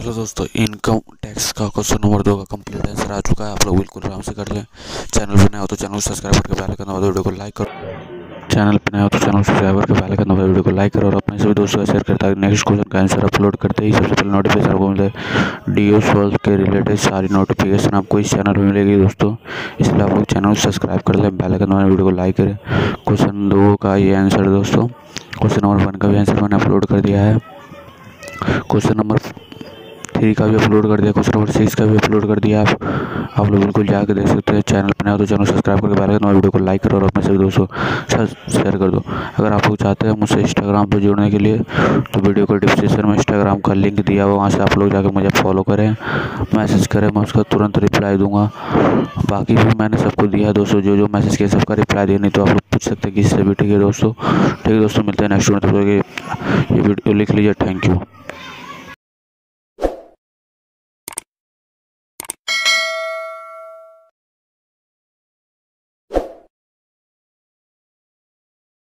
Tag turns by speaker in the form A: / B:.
A: Hello दोस्तों, income tax का question number दो का कंप्लीट आंसर आ चुका है। आप लोग बिल्कुल आराम से कर लें। चैनल पर नया हो तो चैनल सब्सक्राइब करके पहले करना वीडियो को लाइक करो। चैनल पर नया हो तो चैनल सब्सक्राइब करके पहले करना वीडियो को लाइक करो और अपने सभी दोस्तों का शेयर करता है। नेक्स्ट क्वेश्चन का आंसर अपलोड करते ही सबसे पहले नोटिफिकेशन आपको मिले डी ओ सॉल्व के रिलेटेड सारी नोटिफिकेशन आपको इस चैनल पर मिलेगी दोस्तों। इसलिए आप लोग चैनल सब्सक्राइब कर लें पहले करना वीडियो को लाइक करें। क्वेश्चन दो का ये आंसर दोस्तों। क्वेश्चन नंबर वन का भी आंसर मैंने अपलोड कर दिया है। क्वेश्चन नंबर थ्री का भी अपलोड कर दिया क्वेश्चन नंबर सिक्स का भी अपलोड कर दिया आप। आप लोग बिल्कुल जाकर देख सकते हैं चैनल पर नया तो चैनल सब्सक्राइब करके पहले नया वीडियो को लाइक करो और अपने सभी दोस्तों शेयर कर दो। अगर आप लोग चाहते हैं मुझसे इंस्टाग्राम पर जुड़ने के लिए तो वीडियो को डिस्क्रिप्शन में इंस्टाग्राम का लिंक दिया हुआ वहाँ से आप लोग जाकर मुझे फॉलो करें मैसेज करें, मैं उसका तुरंत रिप्लाई दूँगा। बाकी भी मैंने सबको दिया दोस्तों, जो जो मैसेज किया सबका रिप्लाई दिया नहीं तो आप लोग पूछ सकते हैं किससे भी ठीक है दोस्तों। ठीक है दोस्तों, मिलते हैं नेक्स्ट वीडियो ये वीडियो लिख लीजिए थैंक यू